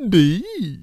D